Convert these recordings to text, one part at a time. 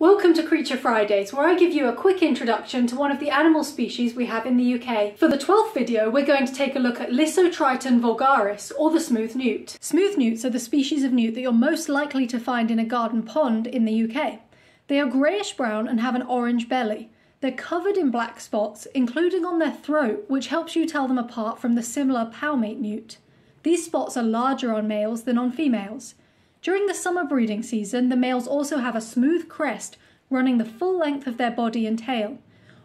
Welcome to Creature Fridays, where I give you a quick introduction to one of the animal species we have in the UK. For the 12th video, we're going to take a look at Lissotriton vulgaris, or the smooth newt. Smooth newts are the species of newt that you're most likely to find in a garden pond in the UK. They are greyish brown and have an orange belly. They're covered in black spots, including on their throat, which helps you tell them apart from the similar palmate newt. These spots are larger on males than on females. During the summer breeding season, the males also have a smooth crest running the full length of their body and tail.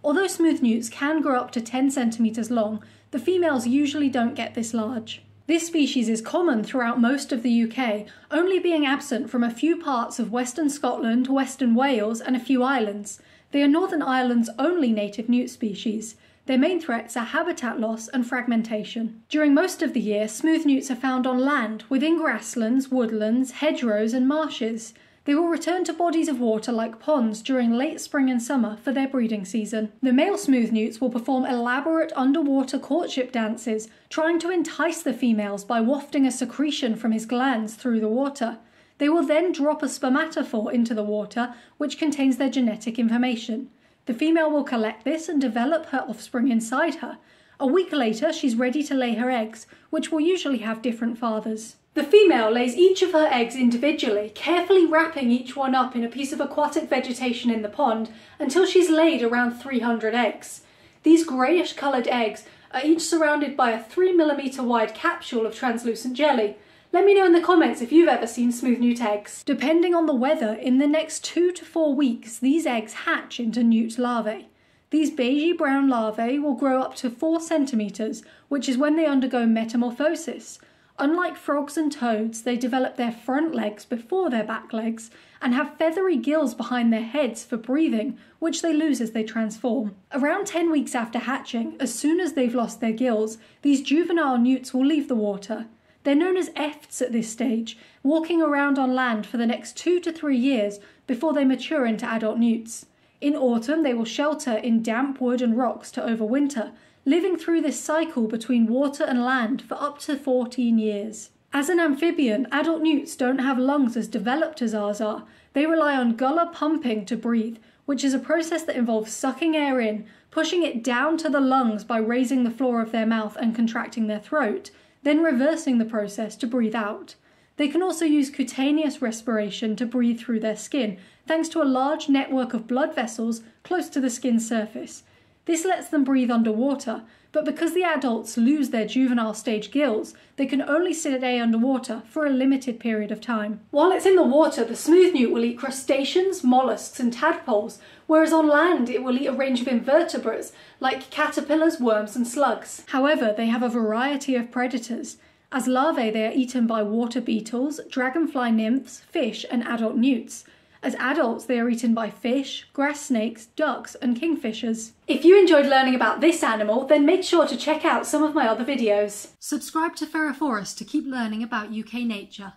Although smooth newts can grow up to 10 centimetres long, the females usually don't get this large. This species is common throughout most of the UK, only being absent from a few parts of Western Scotland, Western Wales, and a few islands. They are Northern Ireland's only native newt species. Their main threats are habitat loss and fragmentation. During most of the year, smooth newts are found on land, within grasslands, woodlands, hedgerows, and marshes. They will return to bodies of water like ponds during late spring and summer for their breeding season. The male smooth newts will perform elaborate underwater courtship dances, trying to entice the females by wafting a secretion from his glands through the water. They will then drop a spermatophore into the water, which contains their genetic information. The female will collect this and develop her offspring inside her. A week later, she's ready to lay her eggs, which will usually have different fathers. The female lays each of her eggs individually, carefully wrapping each one up in a piece of aquatic vegetation in the pond until she's laid around 300 eggs. These greyish coloured eggs are each surrounded by a 3mm wide capsule of translucent jelly, let me know in the comments if you've ever seen smooth newt eggs. Depending on the weather, in the next two to four weeks, these eggs hatch into newt larvae. These beigey brown larvae will grow up to 4 centimetres, which is when they undergo metamorphosis. Unlike frogs and toads, they develop their front legs before their back legs and have feathery gills behind their heads for breathing, which they lose as they transform. Around 10 weeks after hatching, as soon as they've lost their gills, these juvenile newts will leave the water. They're known as efts at this stage, walking around on land for the next two to three years before they mature into adult newts. In autumn, they will shelter in damp wood and rocks to overwinter, living through this cycle between water and land for up to 14 years. As an amphibian, adult newts don't have lungs as developed as ours are. They rely on gular pumping to breathe, which is a process that involves sucking air in, pushing it down to the lungs by raising the floor of their mouth and contracting their throat, then reversing the process to breathe out. They can also use cutaneous respiration to breathe through their skin, thanks to a large network of blood vessels close to the skin surface. This lets them breathe underwater, but because the adults lose their juvenile stage gills, they can only stay underwater for a limited period of time. While it's in the water, the smooth newt will eat crustaceans, mollusks, and tadpoles, whereas on land it will eat a range of invertebrates like caterpillars, worms, and slugs. However, they have a variety of predators. As larvae, they are eaten by water beetles, dragonfly nymphs, fish, and adult newts. As adults, they are eaten by fish, grass snakes, ducks, and kingfishers. If you enjoyed learning about this animal, then make sure to check out some of my other videos. Subscribe to FeraForus to keep learning about UK nature.